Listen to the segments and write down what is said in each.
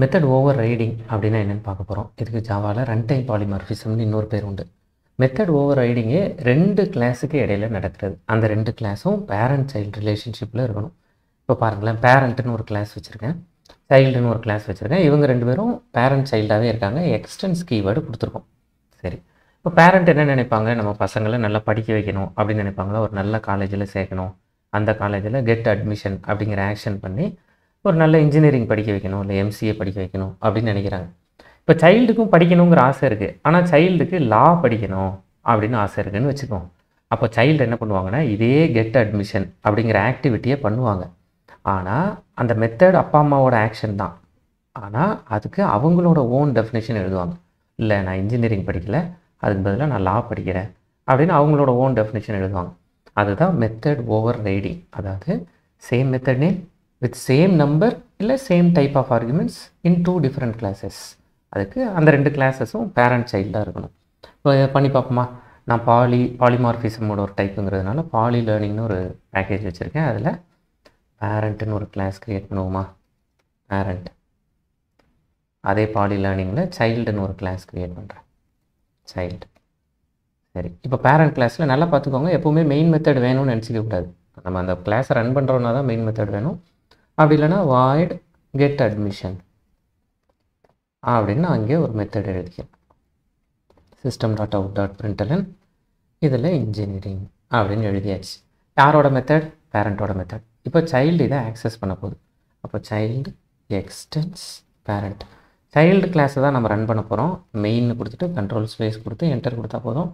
Method over riding அப்படின்னா என்னென்னு பார்க்க போகிறோம் இதுக்கு ஜாவாவில் ரன் டைம் பாலிமார்ஃபிசம்னு இன்னொரு பேர் உண்டு. மெத்தட் ஓவர் ரைடிங்கே ரெண்டு கிளாஸுக்கு இடையில நடக்கிறது. அந்த ரெண்டு கிளாஸும் பேரண்ட் சைல்டு ரிலேஷன்ஷிப்பில் இருக்கணும். இப்போ பாருங்களேன் பேரண்ட்டுன்னு ஒரு கிளாஸ் வச்சுருக்கேன். சைல்டுன்னு ஒரு கிளாஸ் வச்சுருக்கேன். இவங்க ரெண்டு பேரும் பேரண்ட் சைல்டாகவே இருக்காங்க. எக்ஸ்டென்ஸ் கீவேர்டு கொடுத்துருக்கோம். சரி. இப்போ பேரண்ட் என்ன நினைப்பாங்க? நம்ம பசங்களை நல்லா படிக்க வைக்கணும் அப்படின்னு நினைப்பாங்களா? ஒரு நல்ல காலேஜில் சேர்க்கணும். அந்த காலேஜில் கெட் அட்மிஷன் அப்படிங்கிற ஆக்ஷன் பண்ணி ஒரு நல்ல இன்ஜினியரிங் படிக்க வைக்கணும் இல்லை எம்சிஏ படிக்க வைக்கணும் அப்படின்னு நினைக்கிறாங்க. இப்போ சைல்டுக்கும் படிக்கணுங்கிற ஆசை இருக்குது ஆனால் சைல்டுக்கு லா படிக்கணும் அப்படின்னு ஆசை இருக்குன்னு வச்சுக்கோங்க. அப்போ சைல்டு என்ன பண்ணுவாங்கன்னா இதே கெட் அட்மிஷன் அப்படிங்கிற ஆக்டிவிட்டியை பண்ணுவாங்க. ஆனால் அந்த மெத்தட் அப்பா அம்மாவோட ஆக்ஷன் தான். ஆனால் அதுக்கு அவங்களோட ஓன் டெஃபினேஷன் எழுதுவாங்க. இல்லை நான் இன்ஜினியரிங் படிக்கலை. அதுக்கு பதிலாக நான் லா படிக்கிறேன். அப்படின்னு அவங்களோட ஓன் டெஃபினேஷன் எழுதுவாங்க. அதுதான் மெத்தட் ஓவர் ரைடிங் அதாவது same method name with same number இல்லை same type of arguments in two different classes அதுக்கு அந்த ரெண்டு கிளாஸஸும் பேரண்ட் சைல்டாக இருக்கணும். இப்போ பண்ணி பார்ப்போமா? நான் பாலி பாலிமார்ஃபிசமோட ஒரு டைப்புங்கிறதுனால பாலி லேர்னிங்னு ஒரு பேக்கேஜ் வச்சுருக்கேன். அதில் பேரண்ட்டுன்னு ஒரு கிளாஸ் க்ரியேட் பண்ணுவோமா? பேரண்ட் அதே பாலி லேர்னிங்கில் சைல்டுன்னு ஒரு கிளாஸ் க்ரியேட் பண்ணுறேன் சைல்டு சரி. இப்போ பேரண்ட் கிளாஸில் நல்லா பார்த்துக்கோங்க. எப்போவுமே மெயின் மெத்தட் வேணும்னு நினச்சிக்க கூடாது. நம்ம அந்த கிளாஸை ரன் பண்ணுறோன்னா தான் மெயின் மெத்தட் வேணும். அப்படி இல்லைன்னா வாய்ட் கெட் அட்மிஷன் அப்படின்னு அங்கே ஒரு மெத்தட் எழுதிக்கிறேன். சிஸ்டம் டாட் அவுட் டாட் பிரிண்டலன் இதில் இன்ஜினியரிங் அப்படின்னு எழுதியாச்சு. யாரோட மெத்தட் பேரண்ட்டோட மெத்தட் இப்போ சைல்டு இதை ஆக்சஸ் பண்ண போகுது. அப்போ சைல்டு எக்ஸ்டென்ஸ் பேரண்ட் சைல்டு கிளாஸை தான் நம்ம ரன் பண்ண போகிறோம் மெயின்னு கொடுத்துட்டு கண்ட்ரோல் ஸ்பேஸ் கொடுத்து என்டர் கொடுத்தா போதும்.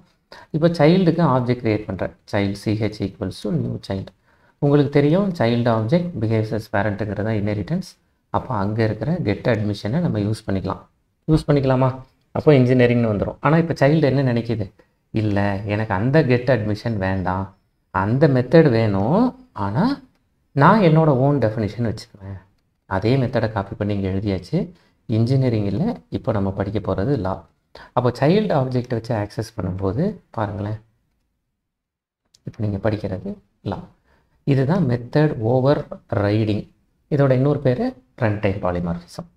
இப்போ சைல்டுக்கு ஆப்ஜெக்ட் க்ரியேட் பண்ணுறேன் child CH equals to new child உங்களுக்கு தெரியும் சைல்டு ஆப்ஜெக்ட் பிஹேவ்ஸ் அஸ் பேரண்ட்டுங்கிறது தான் இன்ஹெரிட்டன்ஸ் அப்போ அங்கே இருக்கிற கெட் அட்மிஷனை நம்ம யூஸ் பண்ணிக்கலாம். யூஸ் பண்ணிக்கலாமா? அப்போ இன்ஜினியரிங்னு வந்துடும் ஆனால் இப்போ சைல்டு என்ன நினைக்கிது? இல்லை எனக்கு அந்த கெட் அட்மிஷன் வேண்டாம். அந்த மெத்தட் வேணும். ஆனால் நான் என்னோடய ஓன் டெஃபினிஷன் வச்சுக்குவேன். அதே மெத்தடை காப்பி பண்ணி இங்கே எழுதியாச்சு. இன்ஜினியரிங் இல்லை இப்போ நம்ம படிக்க போகிறது லா அப்போ சைல்டு ஆப்ஜெக்ட் வச்சு ஆக்சஸ் பண்ணும்போது பாருங்களேன். இப்போ நீங்கள் படிக்கிறது லா இதுதான் மெத்தட் ஓவர் ரைடிங் இதோட இன்னொரு பேர் ரன் டைம் பாலிமார்ஃபிசம்